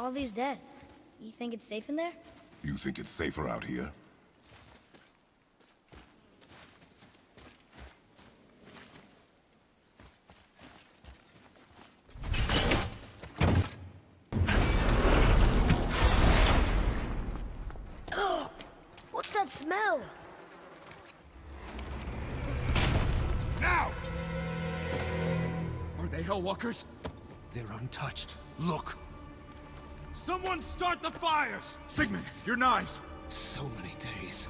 All these dead. You think it's safe in there? You think it's safer out here? Oh, what's that smell? Now! Are they Hellwalkers? They're untouched. Look! Someone start the fires! Sigmund, your knives! So many days.